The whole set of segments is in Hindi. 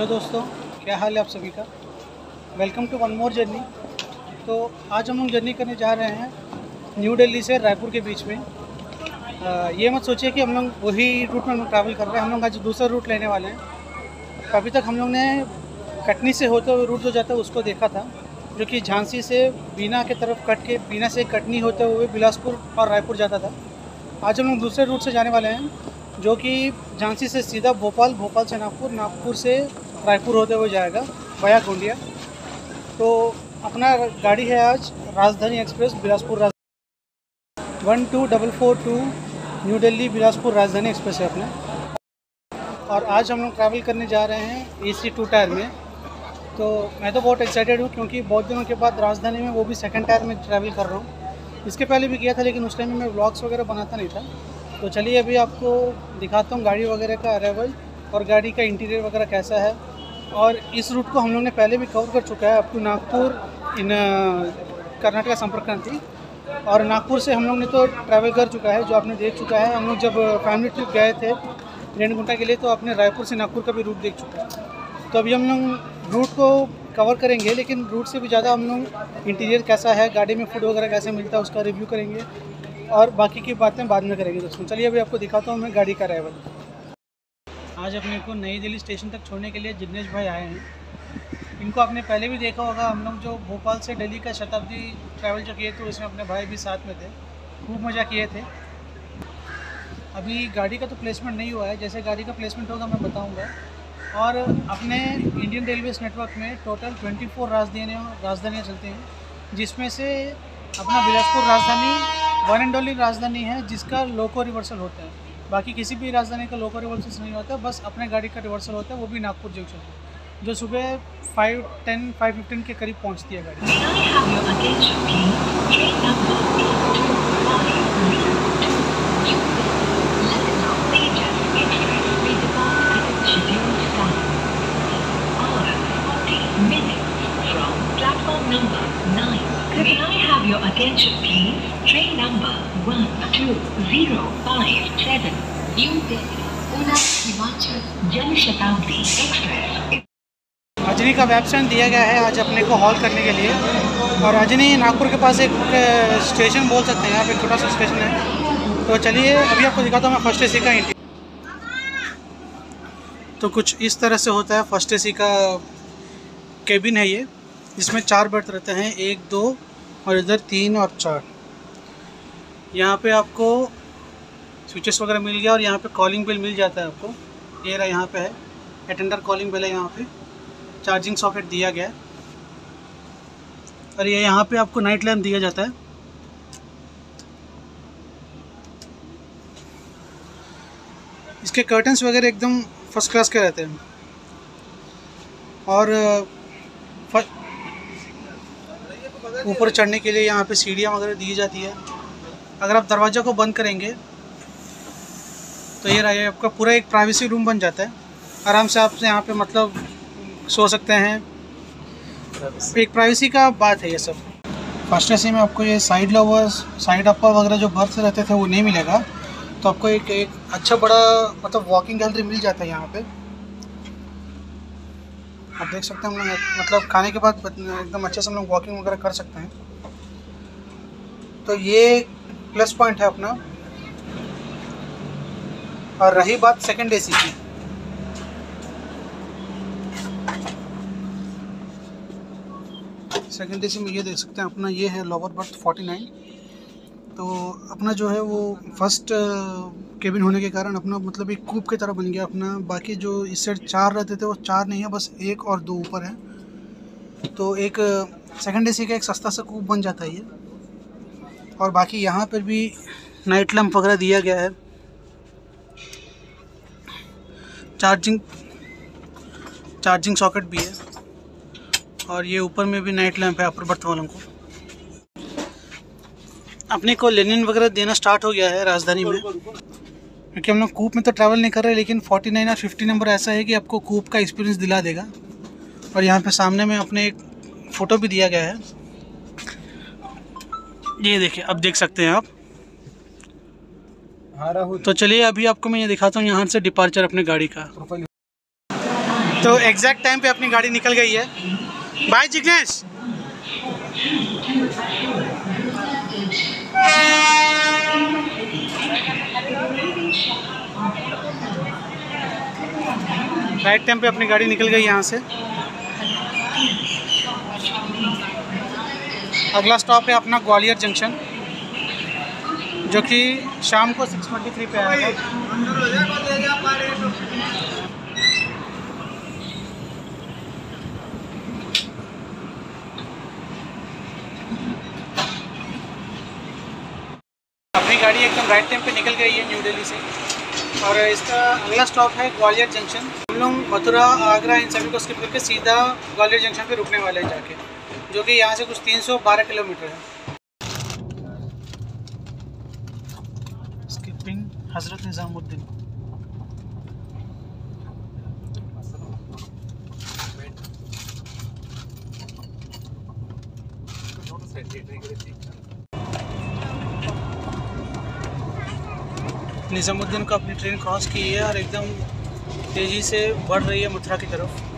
हेलो दोस्तों क्या हाल है आप सभी का? Welcome to one more journey तो आज हम लोग जर्नी करने जा रहे हैं न्यू दिल्ली से रायपुर के बीच में। आ, ये मत सोचिए कि हम लोग वही रूट में हम ट्रैवल कर रहे हैं। हम लोग आज दूसरा रूट लेने वाले हैं। अभी तक हम लोग ने कटनी से होते हुए रूट जो जाता है उसको देखा था जो कि झांसी से बीना के तरफ़ कट के बीना से कटनी होते हुए बिलासपुर और रायपुर जाता था। आज हम लोग दूसरे रूट से जाने वाले हैं जो कि झांसी से सीधा भोपाल भोपाल से नागपुर नागपुर से रायपुर होते हुए जाएगा वया गोंडिया। तो अपना गाड़ी है आज Rajdhani express, Bilaspur one two double four two New Delhi, Bilaspur Rajdhani express है अपना। और आज हम लोग ट्रैवल करने जा रहे हैं ए सी टू टायर में। तो मैं तो बहुत एक्साइटेड हूँ क्योंकि बहुत दिनों के बाद राजधानी में वो भी सेकंड टायर में ट्रैवल कर रहा हूँ। इसके पहले भी किया था, लेकिन उस टाइम में मैं ब्लॉग्स वगैरह बनाता नहीं था। तो चलिए अभी आपको दिखाता हूँ गाड़ी वगैरह का अरेवल और गाड़ी का इंटीरियर वगैरह कैसा है। और इस रूट को हम लोग ने पहले भी कवर कर चुका है अप टू नागपुर इन कर्नाटका संपर्क क्रांति। और नागपुर से हम लोग ने तो ट्रैवल कर चुका है, जो आपने देख चुका है। हम लोग जब फैमिली ट्रिप गए थे रेणगुंटा के लिए तो आपने रायपुर से नागपुर का भी रूट देख चुका है। तो अभी हम लोग रूट को कवर करेंगे, लेकिन रूट से भी ज़्यादा हम लोग इंटीरियर कैसा है, गाड़ी में फ़ूड वगैरह कैसे मिलता है, उसका रिव्यू करेंगे। और बाकी की बातें बाद में करेंगे दोस्तों। चलिए अभी आपको दिखाता हूँ मैं गाड़ी का अराइवल आज अपने को नई दिल्ली स्टेशन तक छोड़ने के लिए जिग्नेश भाई आए हैं। इनको आपने पहले भी देखा होगा, हम लोग जो भोपाल से दिल्ली का शताब्दी ट्रैवल जो किए थे, उसमें अपने भाई भी साथ में थे। खूब मज़ा किए थे। अभी गाड़ी का तो प्लेसमेंट नहीं हुआ है, जैसे गाड़ी का प्लेसमेंट होगा मैं बताऊँगा। और अपने इंडियन रेलवेज नेटवर्क में टोटल 24 राजधानियाँ राजधानियाँ चलती हैं, जिसमें से अपना Bilaspur Rajdhani, one and only राजधानी है, जिसका लोको रिवर्सल होता है। बाकी किसी भी राजधानी का लोको रिवर्सल नहीं होता बस अपने गाड़ी का रिवर्सल होता है वो भी नागपुर जंक्शन जो सुबह फाइव टेन फाइव फिफ्टीन के करीब पहुँचती है गाड़ी। I have your attention, please? Train number Ajni का वेबसाइट दिया गया है आज अपने को हॉल करने के लिए। और अजनी नागपुर के पास एक स्टेशन बोल सकते हैं यहाँ पे छोटा सा स्टेशन है। तो चलिए, अभी आपको दिखाता हूँ मैं फ़र्स्ट एसी का इंटी तो कुछ इस तरह से होता है फ़र्स्ट एसी का केबिन है ये। इसमें चार बर्थ रहते हैं, एक, दो, और इधर तीन और चार। यहाँ पे आपको स्विचेस वगैरह मिल गया और यहाँ पे कॉलिंग बिल मिल जाता है आपको। ये रहा यहाँ पे है। अटेंडर कॉलिंग बिल है यहाँ पे। चार्जिंग सॉकेट दिया गया है। और ये यह यहाँ पे आपको नाइट लैम्प दिया जाता है। इसके कर्टन्स वगैरह एकदम फ़र्स्ट क्लास के रहते हैं। और ऊपर चढ़ने के लिए यहाँ पे सीढ़ियाँ वगैरह दी जाती है। अगर आप दरवाज़ा को बंद करेंगे तो ये रहा आपका पूरा एक प्राइवेसी रूम बन जाता है। आराम से आप यहाँ पे मतलब सो सकते हैं। एक प्राइवेसी का बात है ये सब। फ़र्स्ट एसी में आपको ये साइड लोवर्स साइड अपर वगैरह जो बर्थ रहते थे वो नहीं मिलेगा। तो आपको एक एक अच्छा बड़ा मतलब वॉकिंग गैलरी मिल जाता है यहाँ पे। आप देख सकते हैं हम लोग मतलब खाने के बाद एकदम अच्छे से हम लोग वॉकिंग वगैरह कर सकते हैं। तो ये प्लस पॉइंट है अपना। और रही बात सेकंड एसी की सेकंड एसी में ये देख सकते हैं, अपना ये है लोअर बर्थ 49 तो अपना जो है वो फ़र्स्ट केबिन होने के कारण अपना मतलब एक कूप की तरह बन गया अपना। बाकी जो इस साइड चार रहते थे, वो चार नहीं है, बस एक और दो ऊपर है। तो एक सेकंड एसी का एक सस्ता सा कूप बन जाता है ये। और बाकी यहाँ पर भी नाइट लैम्प वगैरह दिया गया है। चार्जिंग चार्जिंग सॉकेट भी है। और ये ऊपर में भी नाइट लैम्प है अपर बर्थ वालों को। अपने को लेनिन वगैरह देना स्टार्ट हो गया है राजधानी में। क्योंकि हम लोग कूप में तो ट्रैवल नहीं कर रहे, लेकिन 49 और 50 नंबर ऐसा है कि आपको कूप का एक्सपीरियंस दिला देगा। और यहाँ पे सामने में अपने एक फ़ोटो भी दिया गया है। ये देखिए अब देख सकते हैं आप। तो चलिए अभी आपको मैं ये दिखाता हूँ यहाँ से डिपार्चर अपने गाड़ी का। तो एग्जैक्ट टाइम पे अपनी गाड़ी निकल गई है। बाय जिग्नेश राइट टाइम पे अपनी गाड़ी निकल गई यहाँ से। अगला स्टॉप है अपना ग्वालियर जंक्शन जो कि शाम को सिक्स ट्वेंटी थ्री पे आएगा अपनी गाड़ी एकदम राइट टाइम पे निकल गई है न्यू दिल्ली से। और इसका अगला स्टॉप है ग्वालियर जंक्शन हम लोग मथुरा, आगरा इन सभी को स्किप करके सीधा ग्वालियर जंक्शन पे रुकने वाले हैं जाके। जो कि यहाँ से कुछ 312 किलोमीटर है। स्किपिंग हज़रत निज़ामुद्दीन निज़ामुद्दीन को अपनी ट्रेन क्रॉस की है और एकदम तेज़ी से बढ़ रही है मथुरा की तरफ़।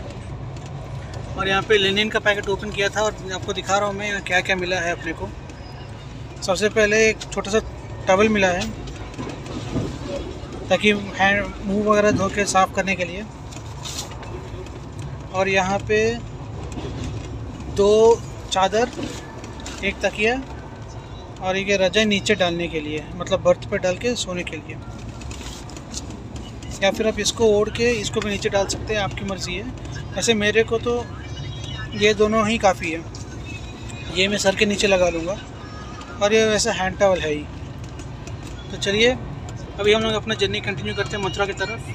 और यहाँ पे लेनिन का पैकेट ओपन किया था और आपको दिखा रहा हूँ मैं यहाँ क्या क्या मिला है अपने को। सबसे पहले एक छोटा सा टवल मिला है, ताकि हैंड मुँह वगैरह धो के साफ़ करने के लिए। और यहाँ पे दो चादर, एक तकिया और ये रजाई नीचे डालने के लिए मतलब बर्थ पे डाल के सोने के लिए। या फिर आप इसको ओढ़ के इसको भी नीचे डाल सकते हैं, आपकी मर्ज़ी है। ऐसे मेरे को तो ये दोनों ही काफ़ी है। ये मैं सर के नीचे लगा लूँगा। और ये वैसे हैंड टॉवल है ही। तो चलिए, अभी हम लोग अपना जर्नी कंटिन्यू करते हैं मथुरा की तरफ़।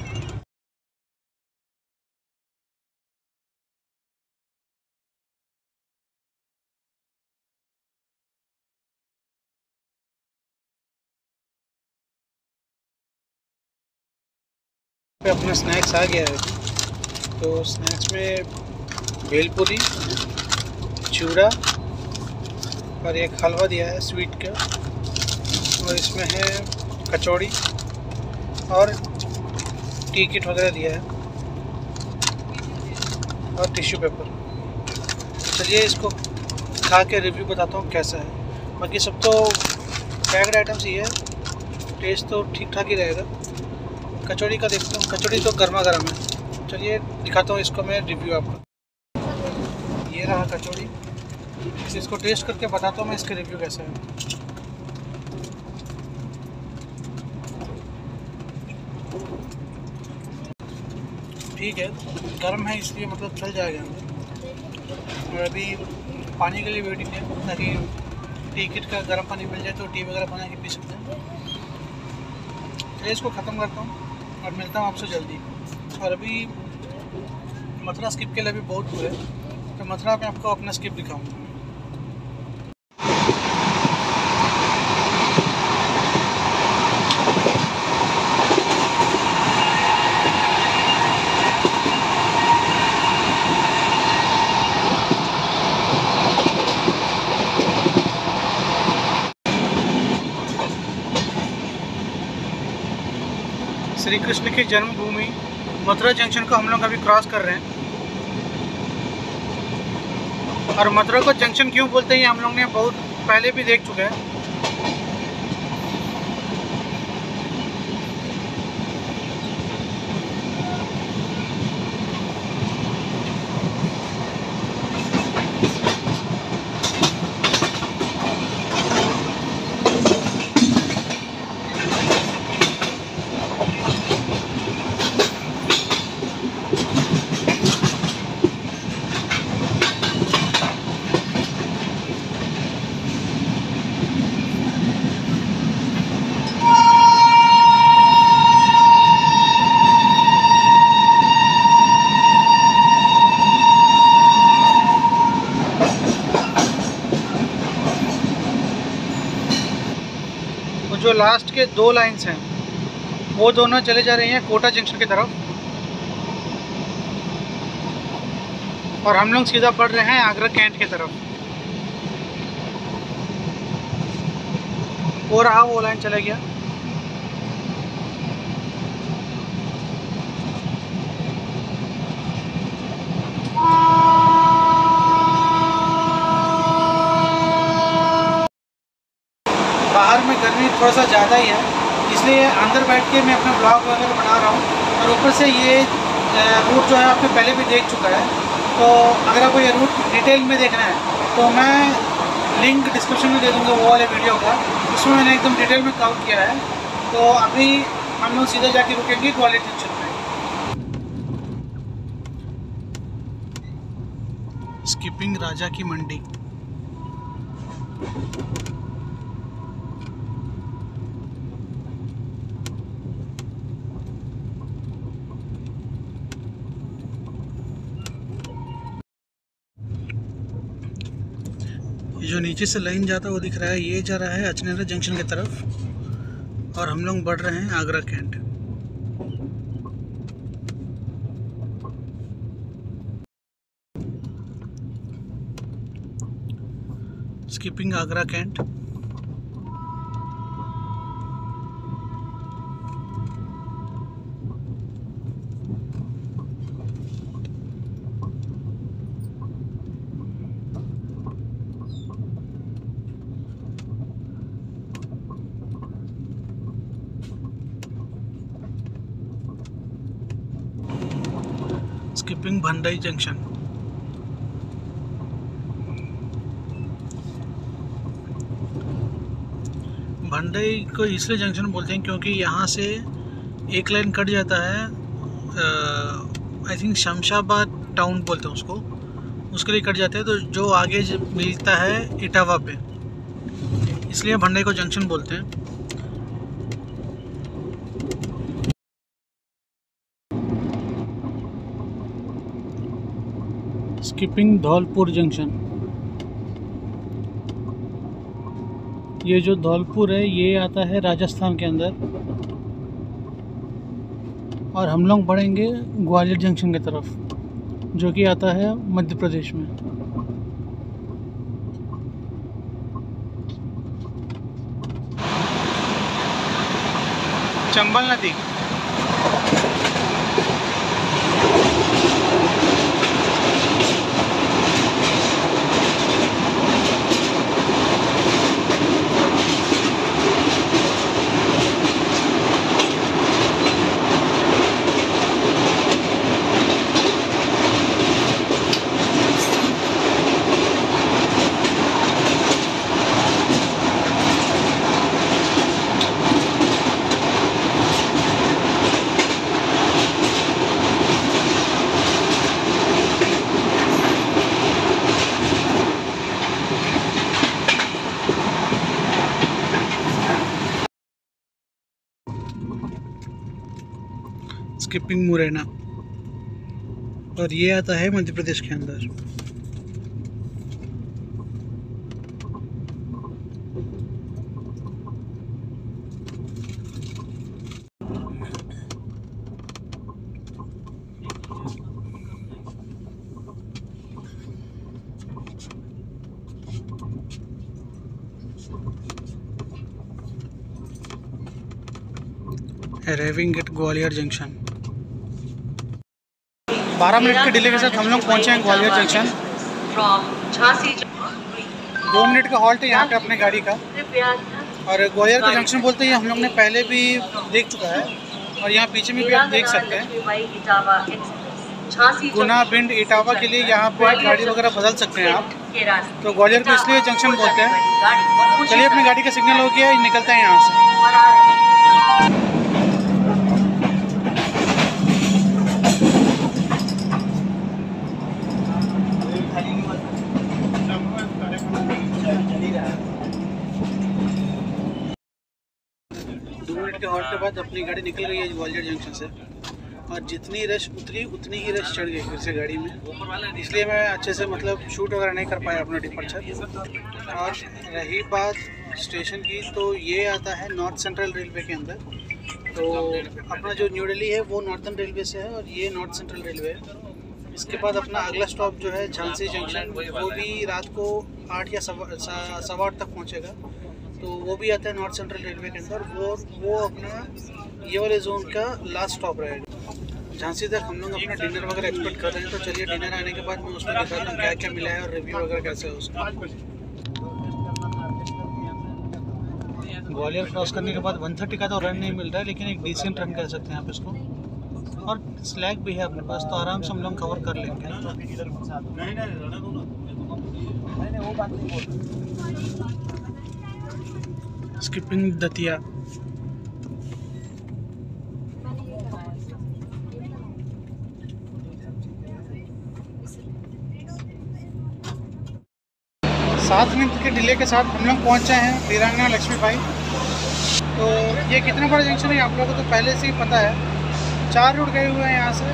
अपना स्नैक्स आ गया है। तो स्नैक्स में भेलपुरी चूड़ा और एक हलवा दिया है स्वीट का। और इसमें है कचौड़ी और टी किट वगैरह दिया है और टिश्यू पेपर। चलिए इसको खा के रिव्यू बताता हूँ कैसा है। बाकी सब तो पैक्ड आइटम्स ही है। टेस्ट तो ठीक ठाक ही रहेगा। कचौड़ी का देखता हूँ। कचौड़ी तो गर्मा गर्म है। चलिए दिखाता हूँ इसको मैं रिव्यू आपको। रहा कचौड़ी। इसको टेस्ट करके बताता हूँ मैं इसका रिव्यू कैसा है। ठीक है, गर्म है इसलिए मतलब चल जाएगा। और अभी पानी के लिए वेटिंग है, ताकि टी किट का गर्म पानी मिल जाए तो टी वगैरह बना के पी सकते हैं। चलिए इसको ख़त्म करता हूँ और मिलता हूँ आपसे जल्दी। और अभी मथुरा स्किप के लिए भी बहुत दूर है। तो मथुरा में आपको अपना स्किप दिखाऊँगा। श्री कृष्ण की जन्मभूमि मथुरा जंक्शन को हम लोग अभी क्रॉस कर रहे हैं। और मथुरा को जंक्शन क्यों बोलते हैं, हम लोग ने बहुत पहले भी देख चुके हैं। जो लास्ट के दो लाइंस हैं, वो दोनों चले जा रही हैं कोटा जंक्शन की तरफ़। और हम लोग सीधा पढ़ रहे हैं आगरा कैंट की तरफ़। वो रहा, वो लाइन चला गया बाहर में गर्मी थोड़ा सा ज़्यादा ही है। इसलिए अंदर बैठ के मैं अपना ब्लॉग वगैरह बना रहा हूँ और ऊपर से ये रूट जो है आपने पहले भी देख चुका है। तो अगर आपको ये रूट डिटेल में देखना है तो मैं लिंक डिस्क्रिप्शन में दे दूँगा वो वाले वीडियो का। उसमें मैंने एकदम डिटेल में कवर किया है। तो अभी हम लोग सीधे जाके रुकेंगे ग्वालियर जंक्शन में स्किपिंग राजा की मंडी। जो नीचे से लाइन जाता है वो दिख रहा है, ये जा रहा है अचनेरा जंक्शन की तरफ़। और हम लोग बढ़ रहे हैं Agra cantt. Skipping Agra cantt. Skipping Bhandai junction. Bhandai को इसलिए जंक्शन बोलते हैं क्योंकि यहाँ से एक लाइन कट जाता है आई थिंक शमशाबाद टाउन बोलते हैं उसको। उसके लिए कट जाते हैं तो जो आगे मिलता है इटावा पे। इसलिए भंडाई को जंक्शन बोलते हैं। स्किपिंग धौलपुर जंक्शन ये जो धौलपुर है, ये आता है राजस्थान के अंदर। और हम लोग बढ़ेंगे ग्वालियर जंक्शन की तरफ़, जो कि आता है मध्य प्रदेश में। चंबल नदी स्किपिंग मुरैना और ये आता है मध्य प्रदेश के अंदर। अराइविंग एट ग्वालियर जंक्शन बारह मिनट के डिले के साथ हम लोग पहुँचे हैं ग्वालियर जंक्शन। दो मिनट का हॉल्ट है यहाँ पे अपने गाड़ी का। और ग्वालियर का जंक्शन बोलते हैं हम लोग ने पहले भी देख चुका है। और यहाँ पीछे में भी आप देख सकते हैं। गुना भिंड इटावा के लिए यहाँ पे गाड़ी वगैरह बदल सकते हैं आप। तो ग्वालियर को इसलिए जंक्शन बोलते हैं। चलिए अपनी गाड़ी का सिग्नल हो गया निकलते हैं यहाँ से। अपनी गाड़ी निकल गई है ग्वालियर जंक्शन से। और जितनी रश उतरी उतनी ही रश चढ़ गई फिर से गाड़ी में। इसलिए मैं अच्छे से मतलब शूट वगैरह नहीं कर पाया अपना डिपर्चर और रही बात स्टेशन की तो ये आता है नॉर्थ सेंट्रल रेलवे के अंदर। तो अपना जो न्यू दिल्ली है, वो नॉर्थन रेलवे से है और ये नॉर्थ सेंट्रल रेलवे है। इसके बाद अपना अगला स्टॉप जो है झांसी जंक्शन वो भी रात को आठ या सवा आठ तक पहुँचेगा। तो वो भी आता है नॉर्थ सेंट्रल रेलवे के अंदर। वो वो अपना ये वाले जोन का लास्ट स्टॉप रहेगा। झांसी तक हम लोग अपना डिनर वगैरह एक्सपेक्ट कर रहे हैं तो चलिए डिनर आने के बाद मैं उसमें दिखाता हूँ क्या क्या मिला है और रिव्यू वगैरह कैसे है उसका। ग्वालियर क्रॉस करने के बाद 130 का तो रन नहीं मिल रहा है, लेकिन एक डिसेंट रन कर सकते हैं आप इसको। और स्लैग भी है अपने पास तो आराम से हम लोग कवर कर लेंगे। स्किपिंग दतिया सात मिनट के डिले के साथ हम लोग पहुँचे हैं वीरांगना लक्ष्मी भाई। तो ये कितना बड़ा जंक्शन है आप लोगों को तो पहले से ही पता है। चार रूट गए हुए हैं यहाँ से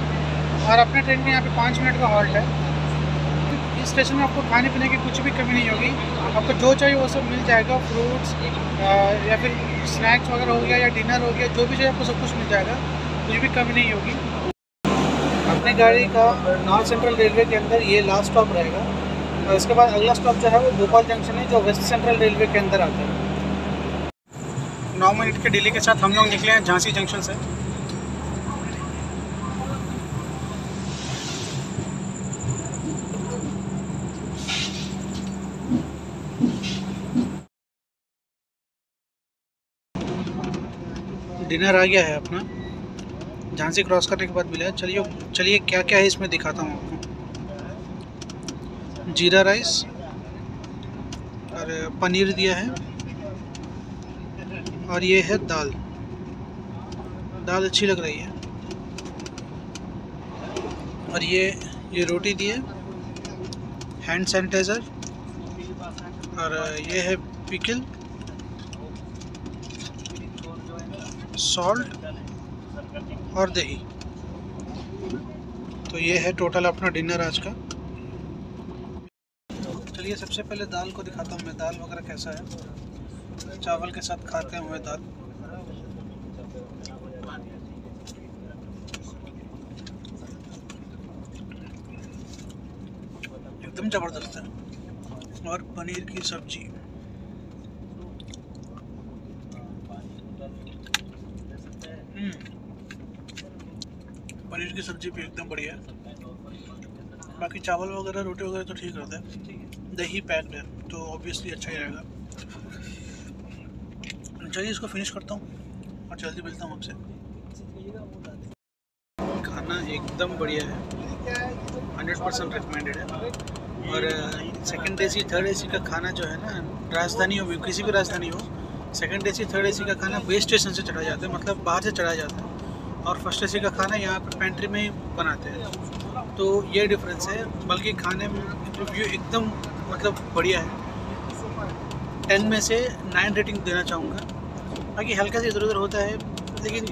और अपने ट्रेन में यहाँ पे पाँच मिनट का हॉल्ट है। स्टेशन में आपको खाने पीने की कुछ भी कमी नहीं होगी। आपको जो चाहिए वो सब मिल जाएगा फ्रूट्स या फिर स्नैक्स वगैरह हो गया या डिनर हो गया, जो भी चाहिए आपको सब कुछ मिल जाएगा, कुछ भी कमी नहीं होगी। अपने गाड़ी का नॉर्थ सेंट्रल रेलवे के अंदर ये लास्ट स्टॉप रहेगा। और इसके बाद अगला स्टॉप जो है वो भोपाल जंक्शन है, जो वेस्ट सेंट्रल रेलवे के अंदर आता है। नौ मिनट के डिले के साथ हम लोग निकले हैं झांसी जंक्शन से। डिनर आ गया है अपना। झांसी क्रॉस करने के बाद मिला है। चलिए चलिए क्या क्या है इसमें दिखाता हूँ आपको। जीरा राइस और पनीर दिया है। और ये है दाल। दाल अच्छी लग रही है। और ये ये रोटी दी है। Hand sanitiser. और ये है पिकल। सॉल्ट और दही। तो ये है टोटल अपना डिनर आज का। चलिए सबसे पहले दाल को दिखाता हूँ मैं। दाल वगैरह कैसा है? चावल के साथ खाते हुए दाल। एकदम ज़बरदस्त है। और पनीर की सब्ज़ी। पनीर की सब्ज़ी भी एकदम बढ़िया है। बाकी चावल वगैरह, रोटी वगैरह तो ठीक रहता है। दही पैक्ड है तो ऑब्वियसली अच्छा ही रहेगा। चलिए इसको फिनिश करता हूँ और जल्दी मिलता हूँ आपसे। खाना एकदम बढ़िया है। हंड्रेड परसेंट रिकमेंडेड है। और सेकंड सी थर्ड एसी का खाना जो है ना, राजधानी हो, किसी भी राजधानी हो सेकंड सी थर्ड एसी का खाना बेस स्टेशन से चढ़ा जाता है मतलब बाहर से चढ़ाया जाता है। और फ़र्स्ट एसी का खाना यहाँ पर पेंट्री में ही बनाते हैं। तो ये डिफरेंस है, बल्कि खाने में रिव्यू एकदम मतलब बढ़िया है। टेन में से नाइन रेटिंग देना चाहूँगा। बाकी हल्का से इधर उधर होता है, लेकिन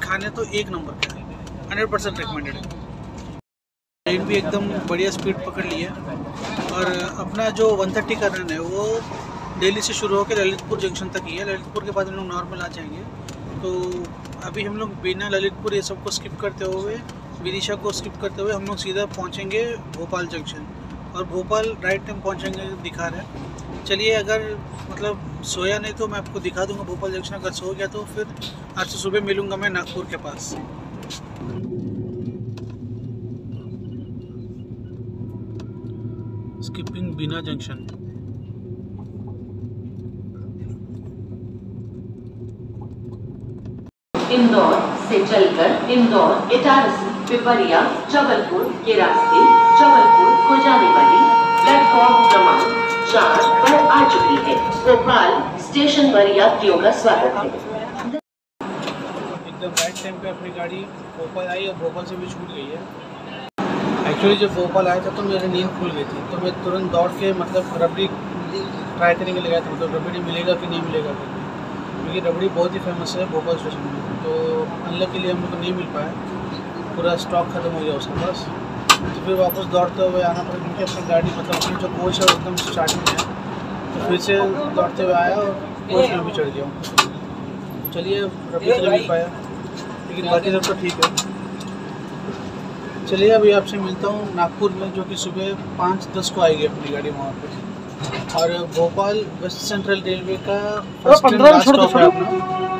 खाने तो एक नंबर का है। हंड्रेड परसेंट रिकमेंडेड है। ट्रेन भी एकदम बढ़िया स्पीड पकड़ ली है। और अपना जो 130 का रन है, वो दिल्ली से शुरू होकर ललितपुर जंक्शन तक ही है। ललितपुर के बाद हम लोग नॉर्मल आ जाएँगे। तो अभी हम लोग बिना ललितपुर ये सबको स्किप करते हुए, विदिशा को स्किप करते हुए हम लोग सीधा पहुँचेंगे भोपाल जंक्शन और भोपाल राइट टाइम पहुँचेंगे दिखा रहे हैं। चलिए अगर मतलब सोया नहीं तो मैं आपको दिखा दूँगा भोपाल जंक्शन अगर सो गया तो फिर आज से सुबह मिलूँगा मैं नागपुर के पास। स्किपिंग बिना जंक्शन इंदौर से चलकर इंदौर, इटारसी, पिपरिया, जबलपुर के रास्ते जबलपुर को जाने वाली प्लेटफॉर्म क्रमांक चार पर आ चुकी है। भोपाल स्टेशन पर यात्रियों का स्वागत है। एकदम राइट टाइम पे अपनी गाड़ी भोपाल आई और भोपाल से भी छूट गई है। एक्चुअली जब भोपाल आया था तो मेरी नींद खुल गई थी तो मैं तुरंत दौड़ के मतलब रबड़ी ट्राई करने के लिए गया था मतलब रबड़ी मिलेगा कि नहीं मिलेगा क्योंकि रबड़ी बहुत ही फ़ेमस है भोपाल स्टेशन में। तो अनलक के लिए हम लोग को नहीं मिल पाया पूरा स्टॉक खत्म हो गया उसके पास तो फिर वापस दौड़ते हुए आना पड़ा क्योंकि अपनी गाड़ी मतलब अपनी जो कोच है एकदम स्टार्टिंग है। तो फिर से दौड़ते हुए आया और कोच में भी चढ़ गया हूँ। चलिए तो नहीं मिल पाया। लेकिन बाकी सब तो ठीक है। चलिए अभी आपसे मिलता हूँ नागपुर में जो कि सुबह पाँच दस को आएगी अपनी गाड़ी वहाँ पर और भोपाल वेस्ट सेंट्रल रेलवे का फ़र्स्ट लास्ट स्टॉप है अपना।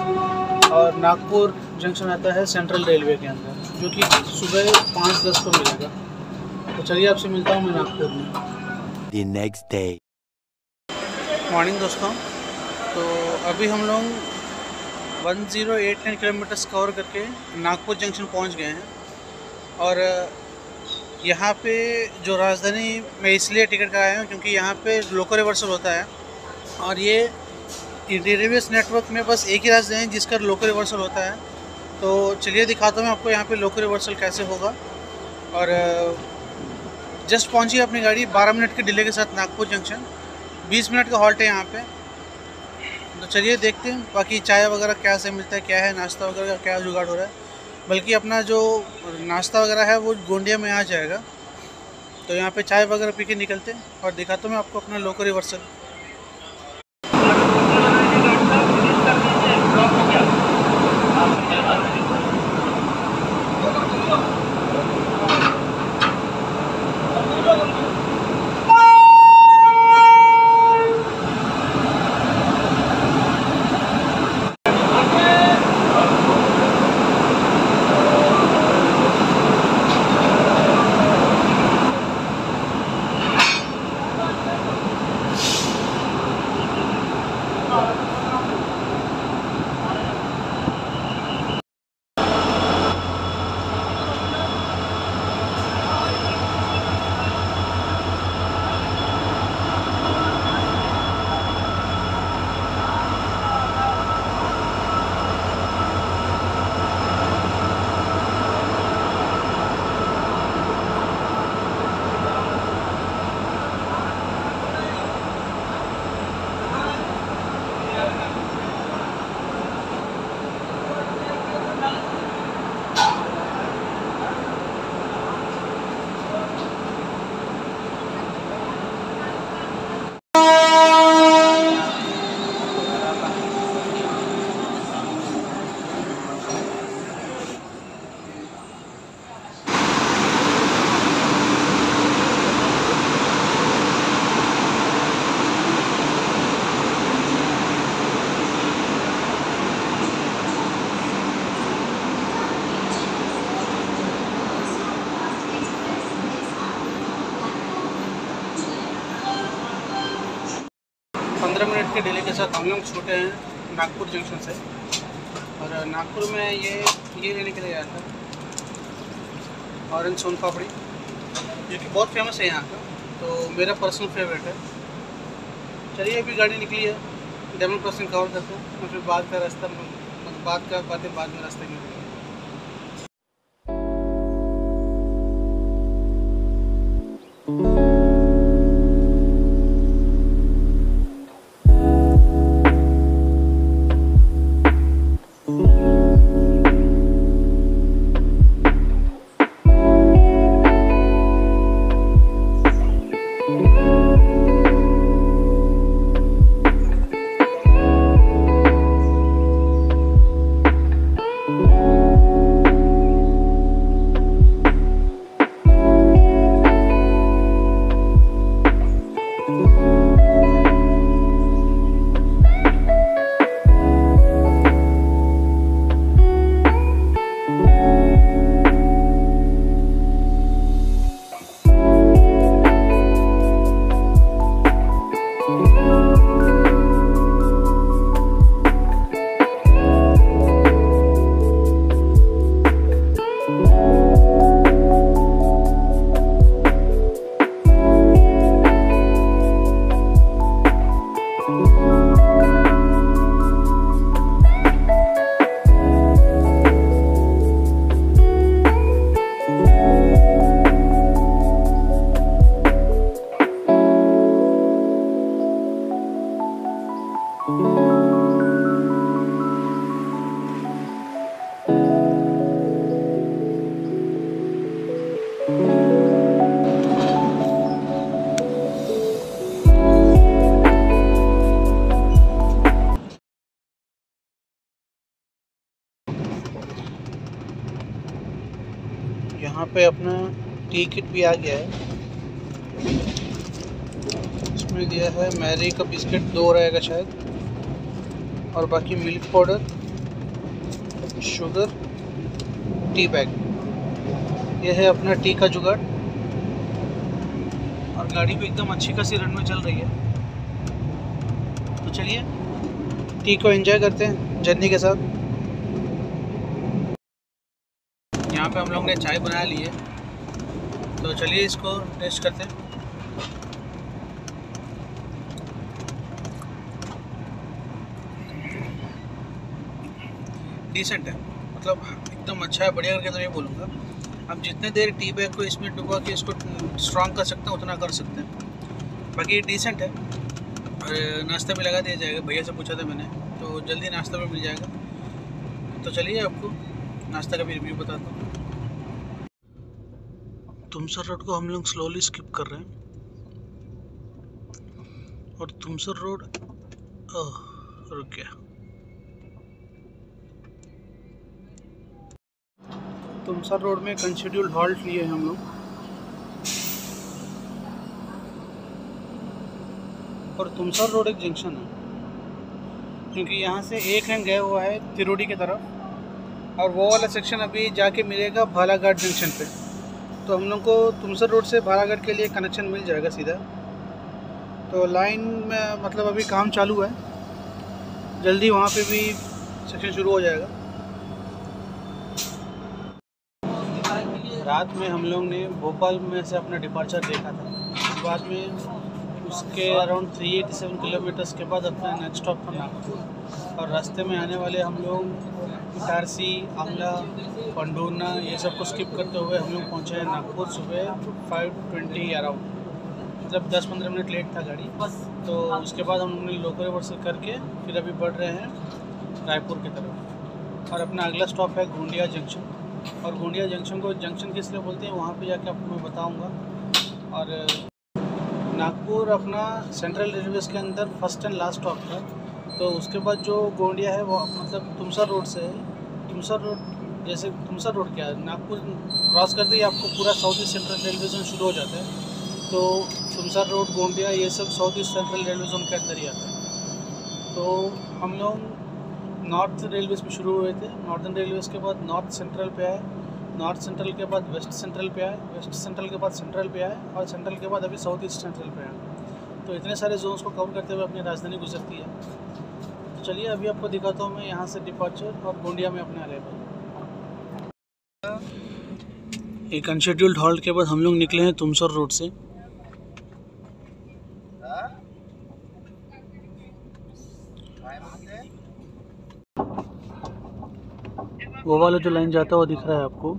और नागपुर जंक्शन आता है सेंट्रल रेलवे के अंदर जो कि सुबह पाँच दस को मिलेगा। तो चलिए आपसे मिलता हूँ मैं नागपुर में। The next day. मॉर्निंग दोस्तों। तो अभी हम लोग 1089 किलोमीटर्स कवर करके नागपुर जंक्शन पहुँच गए हैं। और यहाँ पे जो राजधानी मैं इसलिए टिकट कराया हूँ क्योंकि यहाँ पे लोकल रिवर्सल होता है। और ये रेलवेज नेटवर्क में बस एक ही राजधानी है जिसका लोकल रिवर्सल होता है। तो चलिए दिखाता हूँ आपको यहाँ पे लोकल रिवर्सल कैसे होगा। और जस्ट पहुँची अपनी गाड़ी। 12 मिनट के डिले के साथ नागपुर जंक्शन 20 मिनट का हॉल्ट है यहाँ पे। तो चलिए देखते हैं, बाकी चाय वगैरह क्या से मिलता है, क्या है, नाश्ता वगैरह का क्या जुगाड़ हो रहा है। बल्कि अपना जो नाश्ता वगैरह है, वो गोंडिया में आ जाएगा। तो यहाँ पे चाय वगैरह पी के निकलते हैं और दिखाता हूँ मैं आपको अपना लोकल रिवर्सल हम लोग छोटे हैं नागपुर जंक्शन से। और नागपुर में ये ये लेने के लिए आया था। ऑरेंज सोन पापड़ी। जो कि बहुत फ़ेमस है यहाँ का। तो मेरा पर्सनल फेवरेट है। चलिए, अभी गाड़ी निकली है। डेमन क्रॉसिंग कवर करते हैं और फिर बाद का रास्ता मतलब बाद का बातें बाद में रास्ते में पे अपना टी किट भी आ गया है। इसमें दिया है मैरी का बिस्किट, दो रहेगा शायद। और बाकी milk powder, sugar, tea bag. यह है अपना टी का जुगाड़। और गाड़ी भी एकदम अच्छी खासी रन में चल रही है। तो चलिए, टी को एंजॉय करते हैं, जर्नी के साथ यहाँ पे हम लोग ने चाय बना ली है। तो चलिए इसको टेस्ट करते हैं। डिसेंट है। मतलब एकदम अच्छा है, बढ़िया करके तो नहीं बोलूँगा। आप जितने देर टी बैग को इसमें डुबा के इसको स्ट्रॉन्ग कर सकते हैं, उतना कर सकते हैं। बाकी डिसेंट है। और नाश्ता भी लगा दिया जाएगा। भैया से पूछा था मैंने तो जल्दी नाश्ता भी मिल जाएगा। तो चलिए आपको नाश्ता का भी रिव्यू बताता हूँ। तुमसर रोड को हम लोग स्लोली स्किप कर रहे हैं। और तुमसर रोड रुक गया। तुमसर रोड में कंशेड्यूल्ड हॉल्ट लिए हैं हम लोग। और तुमसर रोड एक जंक्शन है। क्योंकि यहाँ से एक लाइन गया हुआ है तिरोडी की तरफ़। और वो वाला सेक्शन अभी जाके मिलेगा भालाघाट जंक्शन पे। तो हम लोग को तुमसर रोड से भालाघाट के लिए कनेक्शन मिल जाएगा सीधा। तो लाइन में मतलब अभी काम चालू है। जल्दी वहाँ पे भी सेक्शन शुरू हो जाएगा। रात में हम लोग ने भोपाल में से अपना डिपार्चर देखा था। बाद में उसके अराउंड 387 किलोमीटर्स के बाद अपना नेक्स्ट स्टॉप था नागपुर और रास्ते में आने वाले हम लोग, इटारसी आमला पंडोना ये सबको स्किप करते हुए हम लोग पहुँचे हैं नागपुर सुबह 5:20 अराउंड मतलब 10-15 मिनट लेट था गाड़ी। तो उसके बाद हम लोग ने लोकल रिवर्सल करके फिर अभी बढ़ रहे हैं रायपुर की तरफ़। और अपना अगला स्टॉप है गोंडिया जंक्शन और गोंडिया जंक्शन को जंक्शन किस लिए बोलते हैं, वहाँ पे जाके आपको मैं बताऊँगा। और नागपुर अपना सेंट्रल रेलवे के अंदर फ़र्स्ट एंड लास्ट स्टॉप था तो उसके बाद जो गोंडिया है, वो मतलब तुमसर रोड से है तुमसर रोड जैसे तुमसर रोड क्या है? नागपुर क्रॉस करते ही आपको पूरा south east central railway zone शुरू हो जाता है। तो तुमसर रोड, गोंडिया ये सब south east central railway zone के अंदर ही आता है। तो हम लोग नॉर्थ रेलवेज़ में शुरू हुए थे। नॉर्दर्न रेलवेज़ के बाद नॉर्थ सेंट्रल पे आए। नॉर्थ सेंट्रल के बाद वेस्ट सेंट्रल पे आए। वेस्ट सेंट्रल के बाद सेंट्रल पे आए और सेंट्रल के बाद अभी साउथ ईस्ट सेंट्रल पे आए। तो इतने सारे जोन्स को कवर करते हुए अपनी राजधानी गुजरती है। चलिए, अभी आपको दिखाता हूँ मैं यहाँ से डिपार्चर और गोंडिया में अपने अरेबल एक अनशेड्यूल्ड हॉल्ट के बाद हम लोग निकले हैं तुमसर रोड से। वो वाला जो लाइन जाता हुआ दिख रहा है आपको।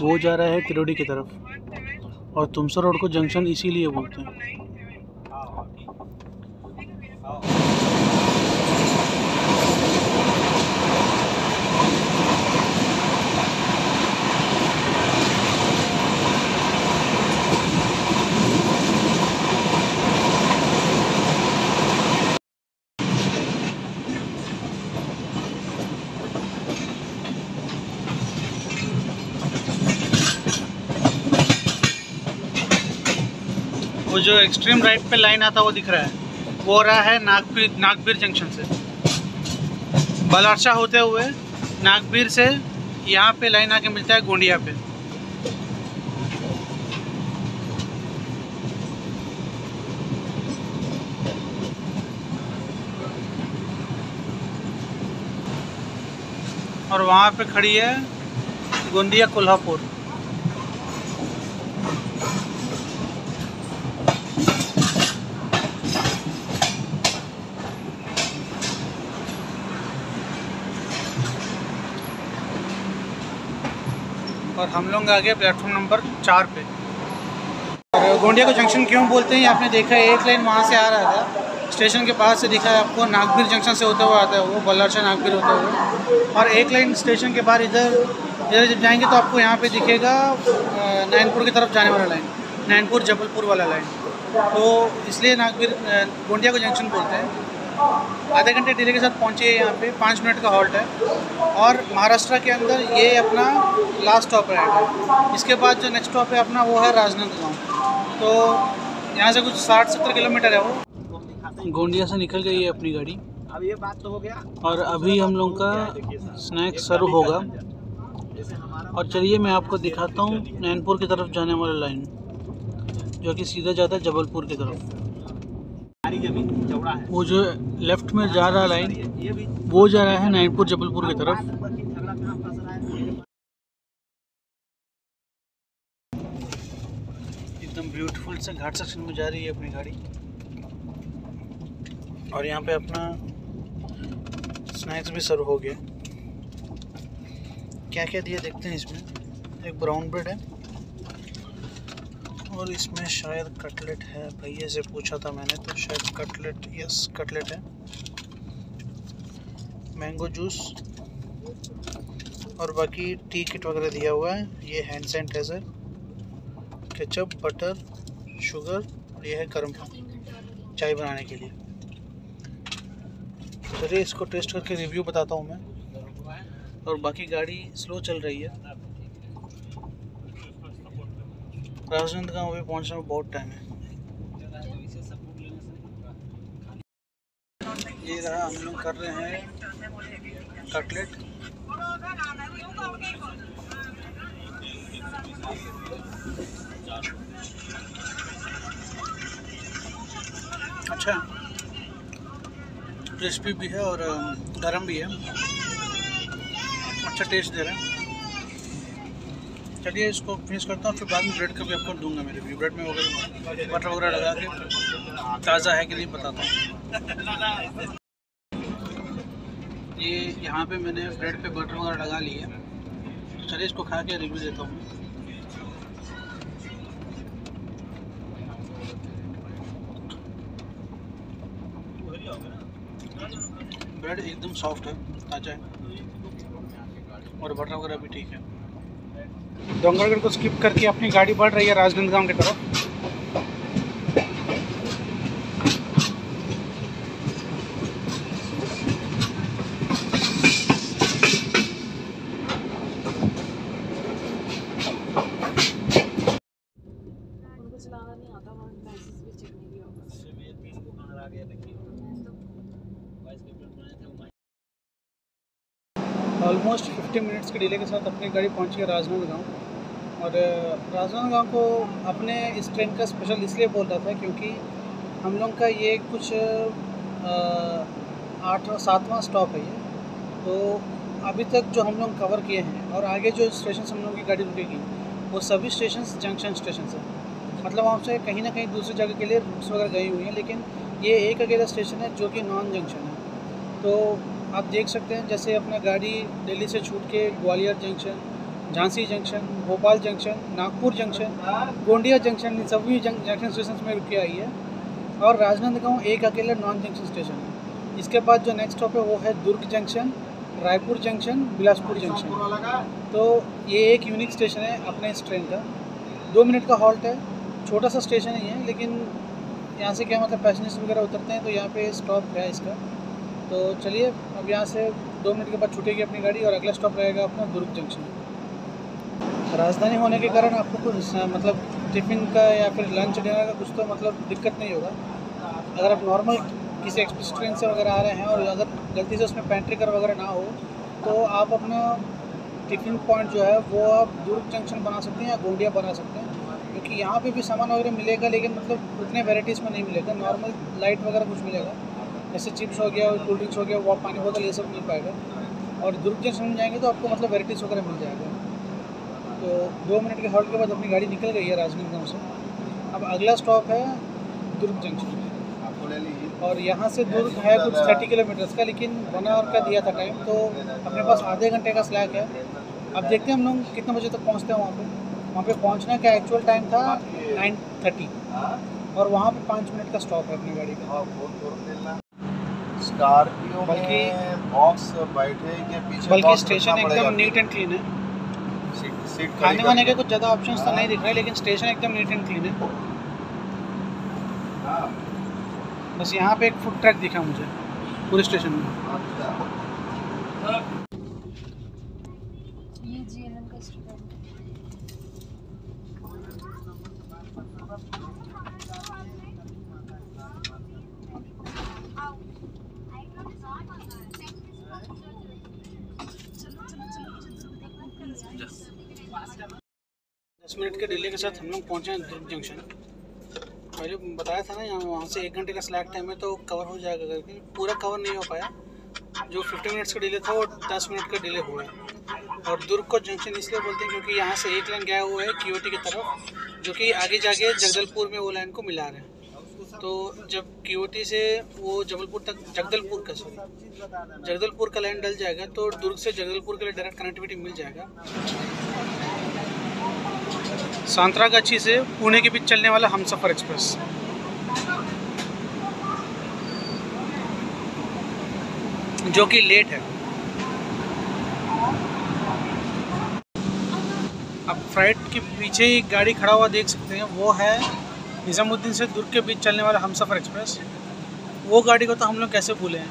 वो जा रहा है तिरोडी की तरफ़। और तुमसर रोड को जंक्शन इसीलिए बोलते हैं। जो एक्सट्रीम राइट पे लाइन आता वो दिख रहा है, वो रहा है नागपीर नागपीर जंक्शन से। बलारसा होते हुए नागपीर से यहाँ पे लाइन आके मिलता है गोंडिया पे। और वहाँ पे खड़ी है गोंदिया कोल्हापुर। और हम लोग आ गए प्लेटफॉर्म नंबर चार पे। और गोंडिया को जंक्शन क्यों बोलते हैं? आपने देखा है एक लाइन वहाँ से आ रहा था। स्टेशन के पास से दिखा है आपको नागपीर जंक्शन से होते हुए आता है वो बल्लार से नागपीर होते हुए और एक लाइन स्टेशन के बाहर इधर इधर जब जाएँगे तो आपको यहाँ पे दिखेगा नैनपुर की तरफ़ जाने वाला लाइन नैनपुर जबलपुर वाला लाइन। तो इसलिए नागपीर गोंडिया को जंक्शन बोलते हैं। आधे घंटे डिले के साथ पहुँचे यहाँ पे पाँच मिनट का हॉल्ट है। और महाराष्ट्र के अंदर ये अपना लास्ट स्टॉप है। इसके बाद जो नेक्स्ट स्टॉप है अपना वो है राजनांदगांव। तो यहाँ से कुछ साठ सत्तर किलोमीटर है वो। गोंडिया से निकल गई है अपनी गाड़ी। अब ये बात तो हो गया। और अभी हम लोग का स्नैक्स सर्व होगा। और चलिए मैं आपको दिखाता हूँ नैनपुर की तरफ़ जाने वाला लाइन जो कि सीधा जाता है जबलपुर की तरफ़। हमारी ज़मीन चौड़ा है। वो जो लेफ़्ट में जा रहा लाइन वो जा रहा है नाइनपुर जबलपुर की तरफ़। एकदम ब्यूटीफुल से घाट सेक्शन में जा रही है अपनी गाड़ी। और यहाँ पे अपना स्नैक्स भी सर्व हो गया। क्या क्या दिया देखते हैं इसमें। एक ब्राउन ब्रेड है। और इसमें शायद कटलेट है। भैया से पूछा था मैंने तो शायद कटलेट, यस, कटलेट है। मैंगो जूस और बाकी टी किट वगैरह दिया हुआ है। ये hand sanitiser, ketchup, butter, sugar और ये है गर्म चाय बनाने के लिए। चलिए इसको टेस्ट करके रिव्यू बताता हूँ मैं। और बाकी गाड़ी स्लो चल रही है। राजनंद गाँव भी पहुँचने में बहुत टाइम है। ये रहा हम लोग कर रहे हैं कटलेट। अच्छा क्रिस्पी भी है और गरम भी है। अच्छा टेस्ट दे रहा है। चलिए इसको फिनिश करता हूँ, फिर बाद में ब्रेड का भी आपको दूँगा मेरे भी ब्रेड में वगैरह बटर वगैरह लगा के, ताज़ा है कि नहीं बताता हूँ। ये यहाँ पे मैंने ब्रेड पे बटर वगैरह लगा ली है। तो चलिए इसको खा के रिव्यू देता हूँ। ब्रेड एकदम सॉफ्ट है, ताज़ा है। और बटर वगैरह भी ठीक है। डोंगरगढ़ को स्किप करके अपनी गाड़ी बढ़ रही है राजनांदगांव की तरफ़ उनको चलाना नहीं आता वहाँ लाइसेंस भी चेक नहीं किया होगा 50 मिनट्स के डिले के साथ अपनी गाड़ी पहुँच गई राजनांदगांव और राजनांदगांव को अपने इस ट्रेन का स्पेशल इसलिए बोल रहा था क्योंकि हम लोग का ये कुछ आठवां, सातवां स्टॉप है ये। तो अभी तक जो हम लोग कवर किए हैं और आगे जो स्टेशन हम लोग की गाड़ी रुकेगी, वो सभी स्टेशन जंक्शन स्टेशन है। मतलब वहाँ से कहीं ना कहीं दूसरी जगह के लिए रूट्स वगैरह गई हुई हैं, लेकिन ये एक अकेला स्टेशन है जो कि नॉन जंक्शन है। तो आप देख सकते हैं जैसे अपना गाड़ी दिल्ली से छूट के Gwalior junction, Jhansi junction, Bhopal junction, Nagpur junction, Gondia junction, इन सभी जंक्शन स्टेशन में रुक आई है। और राजनांदगांव एक अकेला नॉन जंक्शन स्टेशन है। इसके बाद जो नेक्स्ट स्टॉप है, वो है Durg junction, Raipur junction, Bilaspur junction. तो ये एक यूनिक स्टेशन है अपने इस ट्रेन का। दो मिनट का हॉल्ट है। छोटा सा स्टेशन ही है, लेकिन यहाँ से क्या मतलब पैसेंजर्स वगैरह उतरते हैं तो यहाँ पे स्टॉप है इसका। तो चलिए, अब यहाँ से दो मिनट के बाद छूटेगी अपनी गाड़ी और अगला स्टॉप रहेगा अपना दुर्ग जंक्शन राजधानी होने के कारण आपको कुछ मतलब टिफ़िन का या फिर लंच डिनर का कुछ तो मतलब दिक्कत नहीं होगा। अगर आप नॉर्मल किसी एक्सप्रेस ट्रेन से वगैरह आ रहे हैं और अगर गलती से उसमें पेंट्री कर वगैरह ना हो तो आप अपना टिफ़िन पॉइंट जो है, वो आप दुर्ग जंक्शन बना सकते हैं या गोंडिया बना सकते हैं। क्योंकि यहाँ पे भी सामान वगैरह मिलेगा, लेकिन मतलब उतने वेराइटीज़ में नहीं मिलेगा। नॉर्मल लाइट वगैरह कुछ मिलेगा। जैसे चिप्स हो गया कोल्ड ड्रिंक्स हो गया वो पानी बोतल ये सब मिल पाएगा। और दुर्ग जंक्शन में जाएँगे तो आपको मतलब वेराइटीज़ वगैरह मिल जाएगा। तो दो मिनट के हॉल्ट के बाद अपनी गाड़ी निकल गई है राजनांदगांव से। अब अगला स्टॉप है दुर्ग जंक्शन। और यहाँ से दुर्ग है कुछ थर्टी किलोमीटर्स का, लेकिन वन आवर का दिया था टाइम तो अपने पास आधे घंटे का स्लैक है। अब देखते हैं हम लोग कितने बजे तक पहुँचते हैं वहाँ पे। वहाँ पे पहुँचने का एक्चुअल टाइम था नाइन थर्टी और वहाँ पे पाँच मिनट का स्टॉप है अपनी गाड़ी का। स्कॉर्पियो बल्कि- बॉक्स बैठे के पीछे बल्कि स्टेशन एकदम नीट एंड क्लीन है। सीट सीट खाने वाने के कुछ ज़्यादा ऑप्शंस तो नहीं दिख रहे लेकिन स्टेशन एकदम नीट एंड क्लीन है। बस यहाँ पे एक फ़ूड ट्रैक दिखा मुझे पूरे स्टेशन में ये जीएनएम का स्टूडेंट दस मिनट के डिले के साथ हम लोग पहुँचे हैं दुर्ग जंक्शन पहले बताया था ना, यहाँ वहाँ से एक घंटे का स्लैक टाइम है तो कवर हो जाएगा करके। पूरा कवर नहीं हो पाया। जो 50 मिनट्स का डिले था, वो 10 मिनट का डिले हुआ है। और दुर्ग को जंक्शन इसलिए बोलते हैं क्योंकि यहाँ से एक लाइन गया हुआ है कियोटी की तरफ़, जो कि आगे जाके जगदलपुर में वो लाइन को मिला रहे हैं। तो जब कियोटी से वो जबलपुर तक, जगदलपुर का सॉरी जगदलपुर का लाइन डल जाएगा तो दुर्ग से जगदलपुर के लिए डायरेक्ट कनेक्टिविटी मिल जाएगा। सांतरागाछी से पुणे के बीच चलने वाला हमसफ़र एक्सप्रेस। जो कि लेट है। अब फ़्लाइट के पीछे ही गाड़ी खड़ा हुआ देख सकते हैं, वो है निज़ामुद्दीन से दुर्ग के बीच चलने वाला हमसफ़र एक्सप्रेस। वो गाड़ी को तो हम लोग कैसे भूले हैं?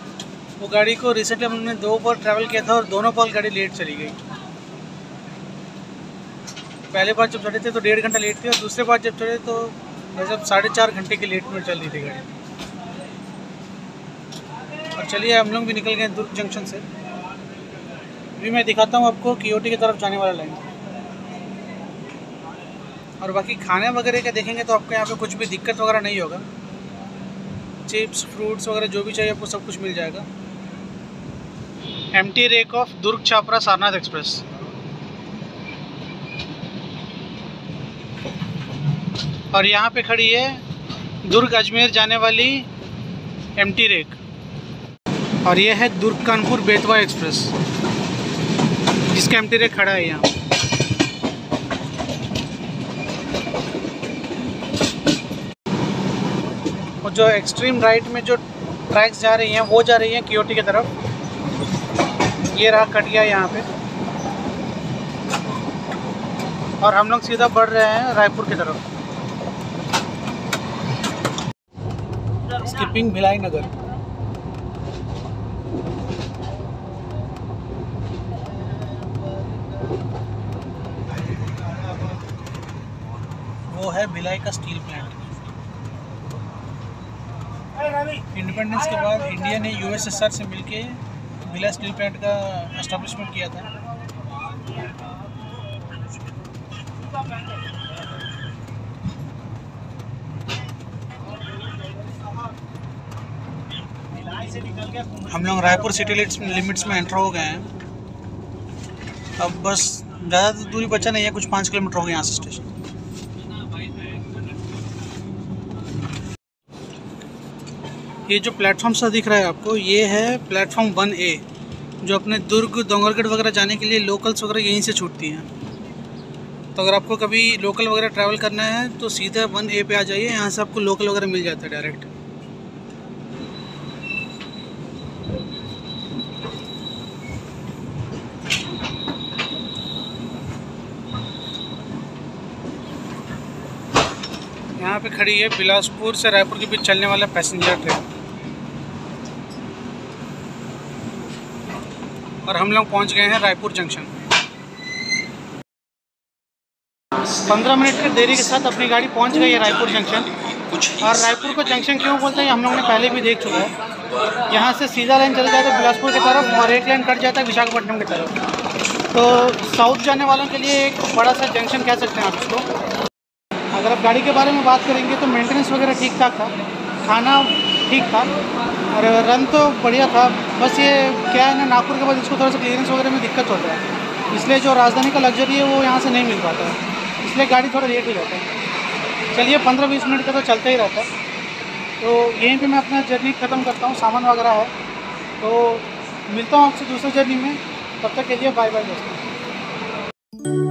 वो गाड़ी को रिसेंटली हमने दो बार ट्रैवल किया था और दोनों बार गाड़ी लेट चली गई। पहले बार जब चढ़े थे तो डेढ़ घंटा लेट थी और दूसरे बार जब चढ़े तो मतलब साढ़े चार घंटे की लेट में चल रही थी गाड़ी। और चलिए, हम लोग भी निकल गए दुर्ग जंक्शन से। अभी मैं दिखाता हूँ आपको कियोटी की तरफ़ जाने वाला लाइन और बाकी खाने वगैरह का देखेंगे तो आपको यहाँ पे कुछ भी दिक्कत वगैरह नहीं होगा। चिप्स, फ्रूट्स वगैरह जो भी चाहिए आपको सब कुछ मिल जाएगा। Empty rake of Durg Chhapra Sarnath express. और यहाँ पे खड़ी है दुर्ग अजमेर जाने वाली एम टी रेक। और ये है दुर्ग कानपुर बेतवा एक्सप्रेस, जिसका एम टी रेक खड़ा है यहाँ। और जो एक्सट्रीम राइट में जो ट्रैक्स जा रही हैं, वो जा रही हैं कियोटी की तरफ़। ये रहा कटिया यहाँ पे। और हम लोग सीधा बढ़ रहे हैं रायपुर की तरफ़। स्किपिंग भिलाई नगर वो है भिलाई का स्टील प्लांट इंडिपेंडेंस के बाद इंडिया ने यूएसएसआर से मिलके भिलाई स्टील प्लांट का एस्टेब्लिशमेंट किया था। हम लोग रायपुर सिटी लिमिट्स में एंटर हो गए हैं। अब बस ज़्यादा दूरी बचा नहीं है, कुछ पाँच किलोमीटर हो गए यहाँ से स्टेशन ये जो प्लेटफॉर्म सा दिख रहा है आपको, ये है प्लेटफॉर्म वन ए जो अपने दुर्ग, डोंगरगढ़ वगैरह जाने के लिए लोकल्स वगैरह यहीं से छूटती हैं। तो अगर आपको कभी लोकल वगैरह ट्रैवल करना है तो सीधा वन ए पे आ जाइए, यहाँ से आपको लोकल वगैरह मिल जाता है डायरेक्ट पे खड़ी है, बिलासपुर से रायपुर के बीच चलने वाला पैसेंजर ट्रेन। और हम लोग पहुँच गए हैं रायपुर जंक्शन। पंद्रह मिनट की देरी के साथ अपनी गाड़ी पहुँच गई है रायपुर जंक्शन। और रायपुर को जंक्शन क्यों बोलते हैं, हम लोग ने पहले भी देख चुका है। यहाँ से सीधा लाइन चल जाता है बिलासपुर की तरफ़ और एक लाइन कट जाता है विशाखापट्टनम की तरफ़। तो साउथ जाने वालों के लिए एक बड़ा सा जंक्शन कह सकते हैं आप इसको। अगर आप गाड़ी के बारे में बात करेंगे तो मेंटेनेंस वगैरह ठीक ठाक था। खाना ठीक था। और रन तो बढ़िया था। बस ये क्या है ना, नागपुर के बाद इसको थोड़ा सा क्लियरेंस वगैरह में दिक्कत होता है इसलिए जो राजधानी का लग्जरी है, वो यहाँ से नहीं मिल पाता है। इसलिए गाड़ी थोड़ा लेट हो जाता है। चलिए, पंद्रह बीस मिनट का तो चलता ही रहता है। तो यहीं पे मैं अपना जर्नी ख़त्म करता हूँ। सामान वगैरह है। तो मिलता हूँ आपसे दूसरे जर्नी में। तब तक के लिए बाय बाय दोस्तों।